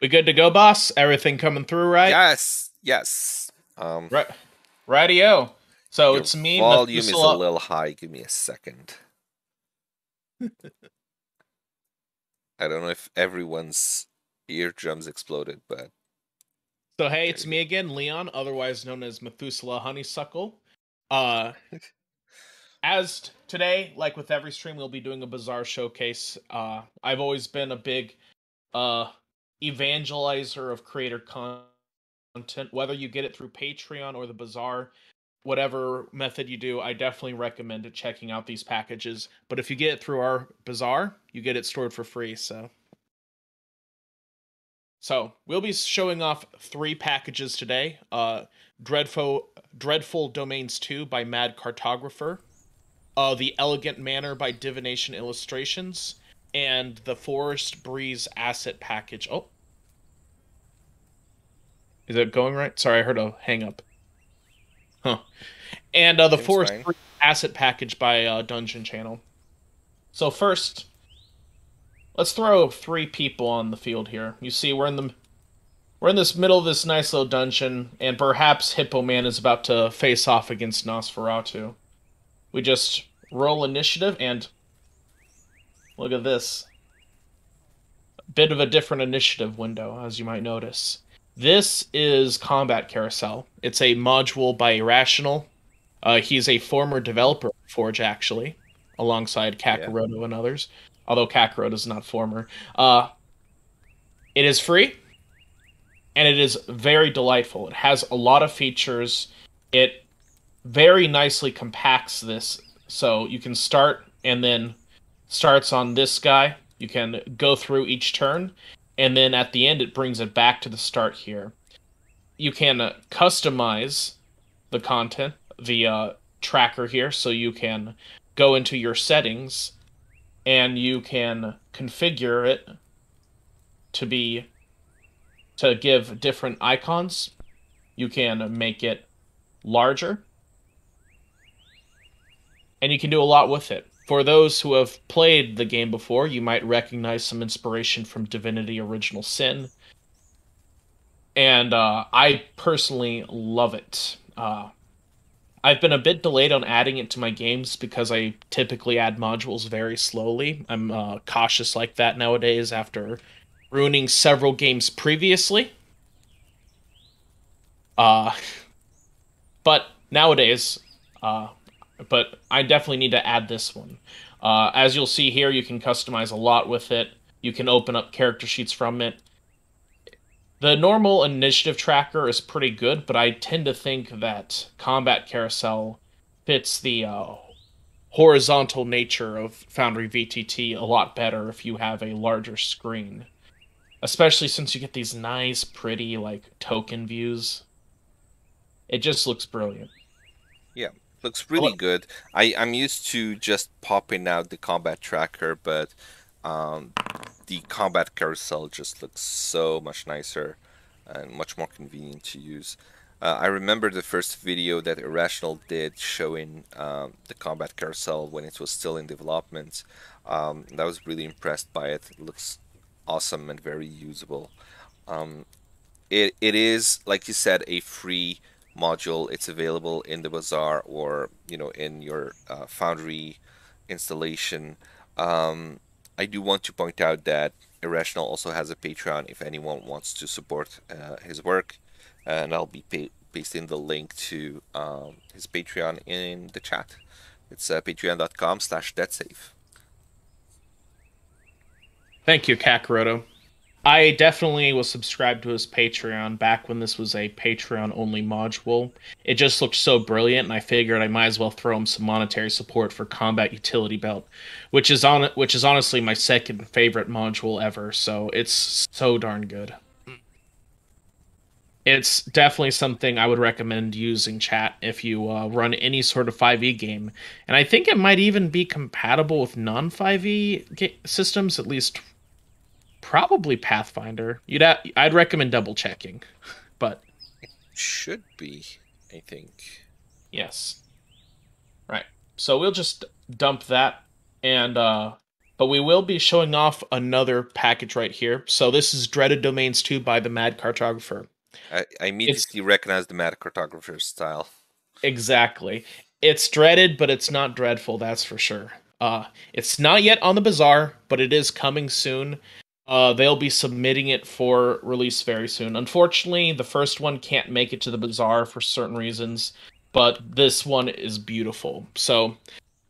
We good to go, boss? Everything coming through, right? Yes, yes. Um, right. Radio. So it's me. Volume is a little high. Give me a second. I don't know if everyone's eardrums exploded, but So hey, it's me again, Leon, otherwise known as Methuselah Honeysuckle. Uh as t- today, like with every stream, we'll be doing a bazaar showcase. Uh I've always been a big uh evangelizer of creator content, whether you get it through Patreon or the bazaar, whatever method you do, I definitely recommend checking out these packages. But if you get it through our bazaar, you get it stored for free, so so we'll be showing off three packages today. Uh, Dreadful Dreadful Domains 2 by Mad Cartographer, uh, The Elegant Manor by Divination Illustrations, and the Forest Breeze Asset Package. Oh. Is it going right? Sorry, I heard a hang up. Huh. And uh, the Seems Forest fine. Breeze Asset Package by uh, Dungeon Channel. So first, let's throw three people on the field here. You see, we're in the we're in this middle of this nice little dungeon, and perhaps Hippo Man is about to face off against Nosferatu. We just roll initiative, and look at this. Bit of a different initiative window, as you might notice. This is Combat Carousel. It's a module by Errational. Uh, he's a former developer of Forge, actually, alongside Kakaroto and others. Although Kakaroto is not former. Uh, it is free, and it is very delightful. It has a lot of features. It very nicely compacts this, so you can start and then starts on this guy. You can go through each turn, and then at the end it brings it back to the start here. You can uh, customize the content, the tracker here, so you can go into your settings and you can configure it to be to give different icons. You can make it larger. And you can do a lot with it. For those who have played the game before, you might recognize some inspiration from Divinity Original Sin. And uh, I personally love it. Uh, I've been a bit delayed on adding it to my games because I typically add modules very slowly. I'm uh, cautious like that nowadays after ruining several games previously. Uh, but nowadays, uh, but I definitely need to add this one. Uh, as you'll see here, you can customize a lot with it. You can open up character sheets from it. The normal initiative tracker is pretty good, but I tend to think that Combat Carousel fits the uh, horizontal nature of Foundry VTT a lot better if you have a larger screen. Especially since you get these nice, pretty, like, token views. It just looks brilliant. Looks really Well- good. I I'm used to just popping out the combat tracker, but um, the combat carousel just looks so much nicer and much more convenient to use. Uh, I remember the first video that Errational did showing um, the combat carousel when it was still in development. Um, I was really impressed by it. It looks awesome and very usable. Um, it it is like you said a free module. It's available in the bazaar or you know in your uh, Foundry installation. Um, I do want to point out that Errational also has a Patreon if anyone wants to support uh, his work, and I'll be pa- pasting the link to um, his Patreon in the chat. It's uh, patreon.com slash deadsafe. Thank you, Kakaroto. I definitely was subscribed to his Patreon back when this was a Patreon only module. It just looked so brilliant, and I figured I might as well throw him some monetary support for Combat Utility Belt, which is on which is honestly my second favorite module ever. So it's so darn good. It's definitely something I would recommend using chat if you uh, run any sort of 5e game, and I think it might even be compatible with non 5e systems, at least probably Pathfinder. You'd ha- I'd recommend double checking, but it Should be, I think. yes, right. So we'll just dump that, and uh, But we will be showing off another package right here. So this is Dreaded Domains 2 by the Mad Cartographer. I, I immediately it's, recognize the Mad Cartographer style. Exactly. It's dreaded, but it's not dreadful, that's for sure. Uh, it's not yet on the bazaar, but it is coming soon. Uh, they'll be submitting it for release very soon. Unfortunately, the first one can't make it to the bazaar for certain reasons, but this one is beautiful. So,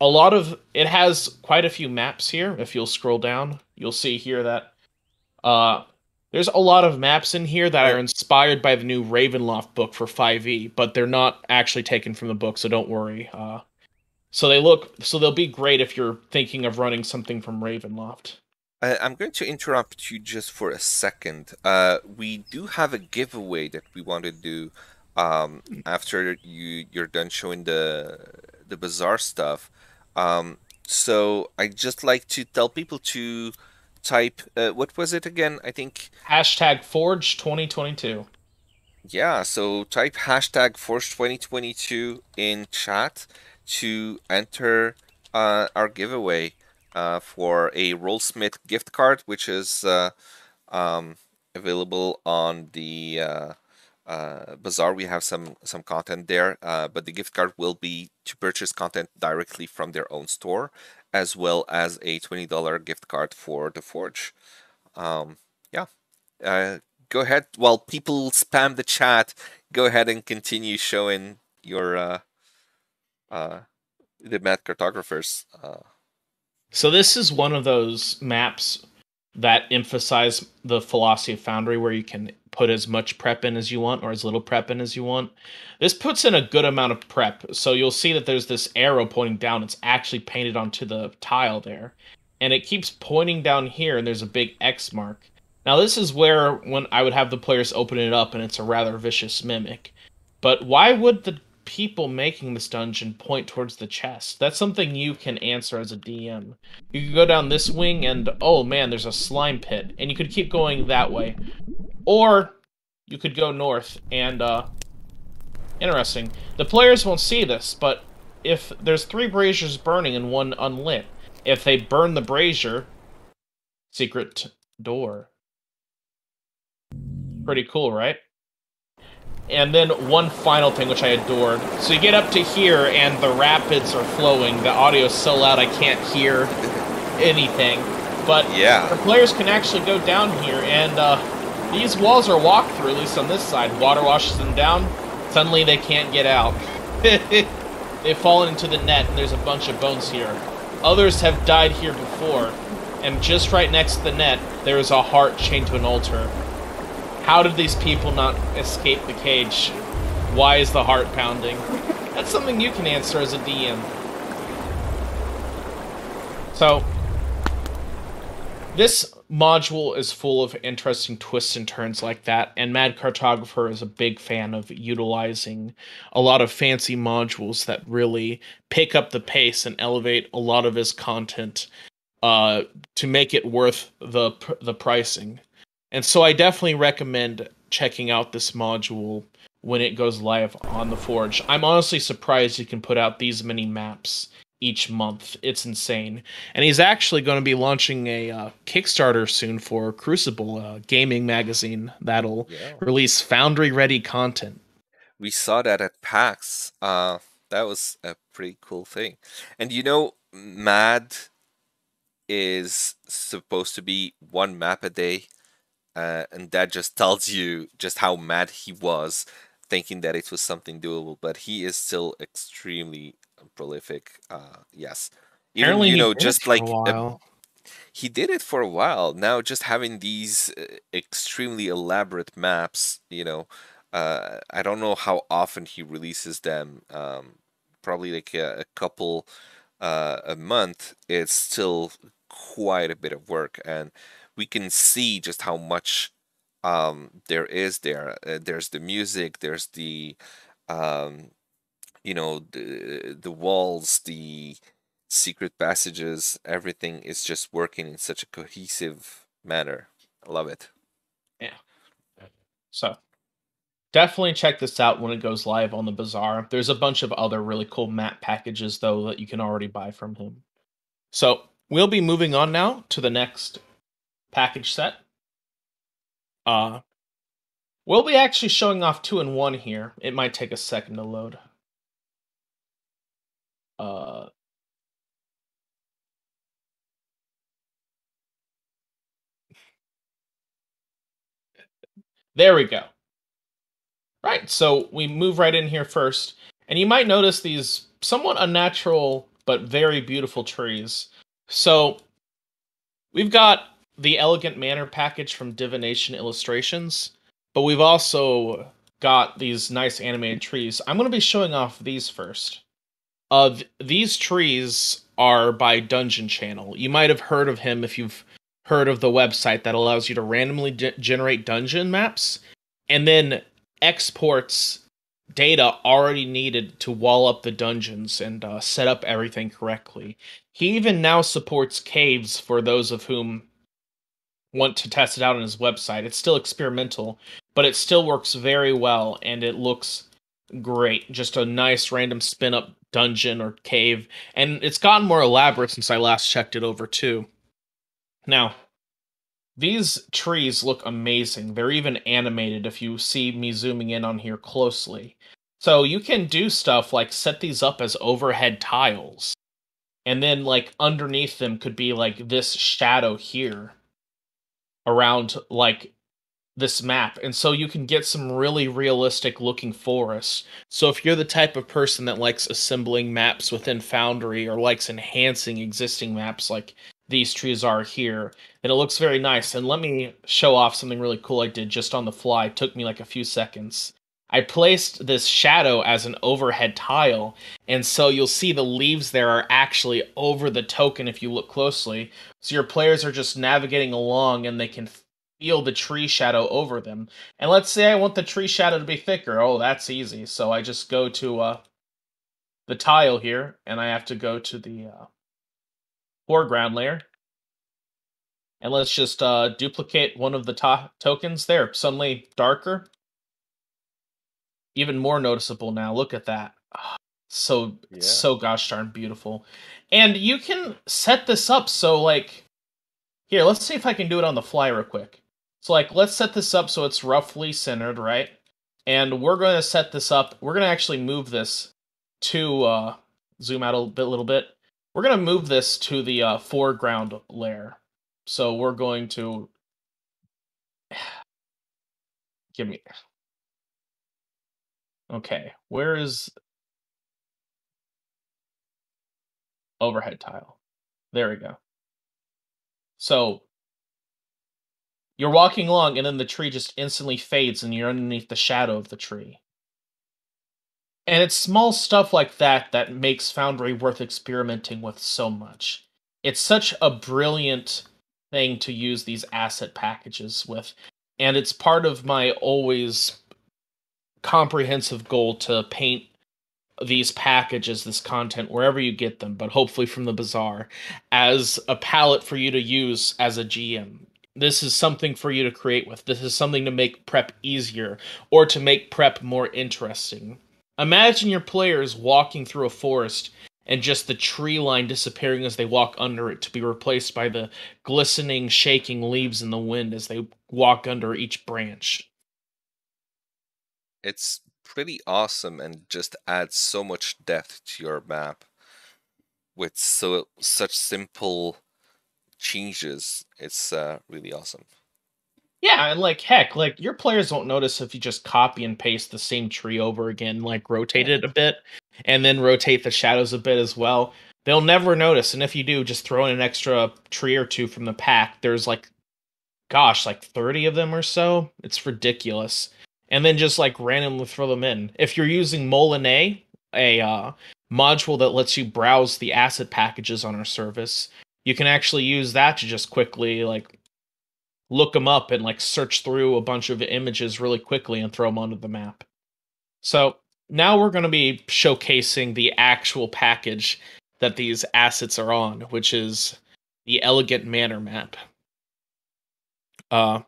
a lot of it has quite a few maps here. If you'll scroll down, you'll see here that uh, there's a lot of maps in here that are inspired by the new Ravenloft book for 5e, but they're not actually taken from the book, so don't worry. Uh, so they look, so they'll be great if you're thinking of running something from Ravenloft. Uh, I'm going to interrupt you just for a second. Uh, we do have a giveaway that we want to do um, after you you're done showing the the bazaar stuff. Um, so I just like to tell people to type uh, what was it again? I think hashtag Forge 2022. Yeah, so type hashtag Forge 2022 in chat to enter uh, our giveaway uh, for a Rollsmith gift card, which is uh, um, available on the uh, uh, Bazaar. We have some some content there, but the gift card will be to purchase content directly from their own store as well as a $20 gift card for the Forge. Um, yeah. Uh, go ahead. While people spam the chat, go ahead and continue showing your uh, uh, the Mad Cartographers. So this is one of those maps that emphasize the philosophy of Foundry where you can put as much prep in as you want or as little prep in as you want. This puts in a good amount of prep. So you'll see that there's this arrow pointing down. It's actually painted onto the tile there. And it keeps pointing down here and there's a big X mark. Now this is where when I would have the players open it up and it's a rather vicious mimic. But why would the people making this dungeon point towards the chest? That's something you can answer as a DM. You could go down this wing and, oh man, there's a slime pit. And you could keep going that way. Or you could go north and, uh, interesting. The players won't see this, but if there's three braziers burning and one unlit, if they burn the brazier, secret door. Pretty cool, right? And then one final thing which I adored. So you get up to here and the rapids are flowing. The audio is so loud I can't hear anything. But yeah. the players can actually go down here and uh, these walls are walked through, at least on this side. Water washes them down. Suddenly they can't get out. They've fallen into the net and there's a bunch of bones here. Others have died here before. And just right next to the net, there is a heart chained to an altar. How did these people not escape the cage? Why is the heart pounding? That's something you can answer as a DM. So, this module is full of interesting twists and turns like that, and Mad Cartographer is a big fan of utilizing a lot of fancy modules that really pick up the pace and elevate a lot of his content uh, to make it worth the the pricing. And so I definitely recommend checking out this module when it goes live on the Forge. I'm honestly surprised you can put out these many maps each month. It's insane. And he's actually going to be launching a uh, Kickstarter soon for Crucible, a gaming magazine that'll yeah. release Foundry ready content. We saw that at PAX. Uh, that was a pretty cool thing. And you know, Mad is supposed to be one map a day uh, and that just tells you just how mad he was thinking that it was something doable but he is still extremely prolific uh, yes. Even, Apparently you know just like a, he did it for a while. Now just having these uh, extremely elaborate maps you know uh, i don't know how often he releases them um, probably like a, a couple uh, a month it's still quite a bit of work and we can see just how much um, there is there. Uh, there's the music, there's the um, you know the the walls, the secret passages. Everything is just working in such a cohesive manner. I love it. Yeah. So definitely check this out when it goes live on the bazaar. There's a bunch of other really cool map packages though that you can already buy from him. So we'll be moving on now to the next package set. Uh, we'll be actually showing off two in one here. It might take a second to load. Uh, there we go. Right, so we move right in here first, and you might notice these somewhat unnatural but very beautiful trees. So we've got the Elegant Manor package from Divination Illustrations, but we've also got these nice animated trees. I'm going to be showing off these first. Uh, th- these trees are by Dungeon Channel. You might have heard of him if you've heard of the website that allows you to randomly ge- generate dungeon maps and then exports data already needed to wall up the dungeons and uh, set up everything correctly. He even now supports caves for those of whom want to test it out on his website. It's still experimental, but it still works very well and it looks great. Just a nice random spin up dungeon or cave. And it's gotten more elaborate since I last checked it over too. Now, these trees look amazing. They're even animated if you see me zooming in on here closely. So you can do stuff like set these up as overhead tiles. And then like underneath them could be like this shadow here around like this map. And so you can get some really realistic looking forests. So if you're the type of person that likes assembling maps within Foundry or likes enhancing existing maps like these trees are here, then it looks very nice. And let me show off something really cool I did just on the fly. It took me like a few seconds. I placed this shadow as an overhead tile, and so you'll see the leaves there are actually over the token if you look closely. So your players are just navigating along and they can feel the tree shadow over them. And let's say I want the tree shadow to be thicker. Oh, that's easy. So I just go to uh, the tile here, and I have to go to the uh, foreground layer. And let's just uh, duplicate one of the to tokens there. Suddenly darker even more noticeable now. Look at that. Oh, so yeah. so gosh darn beautiful. And you can set this up so like here, let's see if I can do it on the fly real quick. So like let's set this up so it's roughly centered, right? And we're going to set this up. We're going to actually move this to uh zoom out a bit, little bit. We're going to move this to the uh, foreground layer. So we're going to give me Okay, where is overhead tile? There we go. So you're walking along and then the tree just instantly fades and you're underneath the shadow of the tree. And it's small stuff like that that makes Foundry worth experimenting with so much. It's such a brilliant thing to use these asset packages with. And it's part of my always comprehensive goal to paint these packages, this content, wherever you get them, but hopefully from the bazaar, as a palette for you to use as a GM. This is something for you to create with. This is something to make prep easier or to make prep more interesting. Imagine your players walking through a forest and just the tree line disappearing as they walk under it to be replaced by the glistening, shaking leaves in the wind as they walk under each branch it's pretty awesome and just adds so much depth to your map with so such simple changes. It's uh, really awesome. Yeah, and like heck, like your players won't notice if you just copy and paste the same tree over again, like rotate it a bit, and then rotate the shadows a bit as well. They'll never notice, and if you do, just throw in an extra tree or two from the pack. There's like, gosh, like thirty of them or so. It's ridiculous and then just like randomly throw them in. If you're using Moulinette, a uh, module that lets you browse the asset packages on our service, you can actually use that to just quickly like look them up and like search through a bunch of images really quickly and throw them onto the map. So now we're going to be showcasing the actual package that these assets are on, which is the Elegant Manor map. Uh,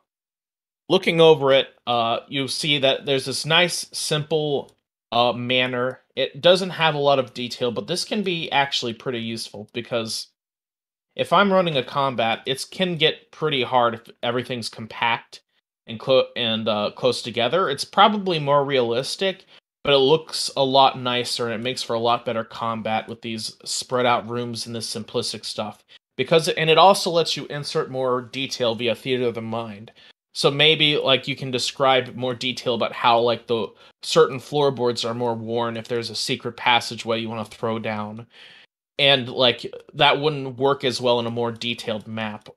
looking over it, uh, you see that there's this nice, simple uh, manor. It doesn't have a lot of detail, but this can be actually pretty useful because if I'm running a combat, it can get pretty hard if everything's compact and clo- and uh, close together. It's probably more realistic, but it looks a lot nicer and it makes for a lot better combat with these spread out rooms and this simplistic stuff. Because and it also lets you insert more detail via theater of the mind. So maybe like you can describe more detail about how like the certain floorboards are more worn if there's a secret passageway you want to throw down. And like that wouldn't work as well in a more detailed map.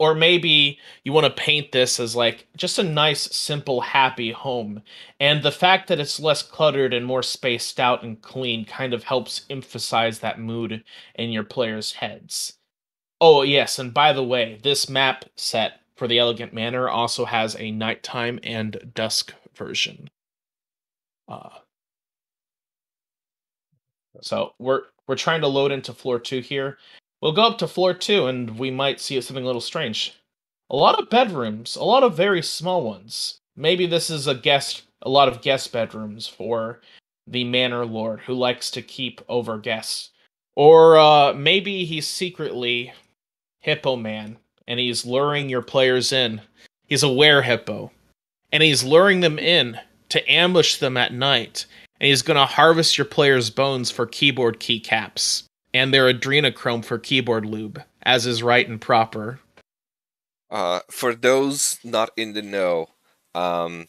Or maybe you want to paint this as like just a nice simple happy home. And the fact that it's less cluttered and more spaced out and clean kind of helps emphasize that mood in your players heads. Oh yes and by the way this map set for the elegant manor also has a nighttime and dusk version uh, so we're we're trying to load into floor two here We'll go up to floor two and we might see something a little strange. A lot of bedrooms, a lot of very small ones. Maybe this is a guest, a lot of guest bedrooms for the manor lord who likes to keep over guests. Or uh, maybe he's secretly Hippo Man and he's luring your players in. He's a were hippo. And he's luring them in to ambush them at night. And he's going to harvest your players' bones for keyboard keycaps and their adrenochrome for keyboard lube, as is right and proper. Uh, for those not in the know, um,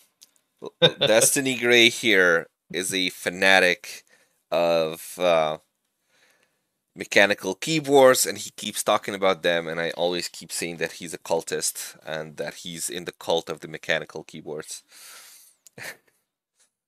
Destiny Gray here is a fanatic of uh, mechanical keyboards, and he keeps talking about them. And I always keep saying that he's a cultist and that he's in the cult of the mechanical keyboards.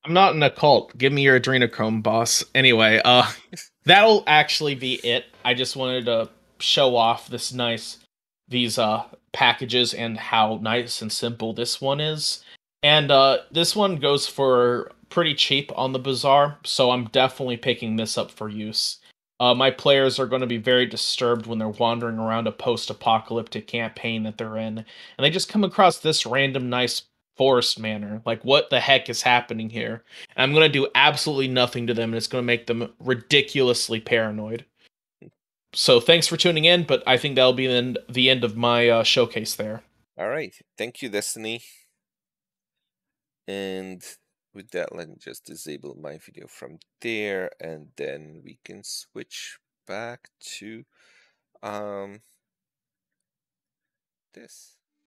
I'm not in a cult. Give me your adrenochrome, boss. Anyway, uh, that'll actually be it. I just wanted to show off this nice these uh packages and how nice and simple this one is. And uh this one goes for pretty cheap on the bazaar, so I'm definitely picking this up for use. Uh, my players are going to be very disturbed when they're wandering around a post-apocalyptic campaign that they're in, and they just come across this random nice forest manor. Like, what the heck is happening here? And I'm going to do absolutely nothing to them, and it's going to make them ridiculously paranoid. So, thanks for tuning in, but I think that'll be the end, the end of my uh, showcase there. All right. Thank you, Destiny. And with that, let me just disable my video from there, and then we can switch back to um, this.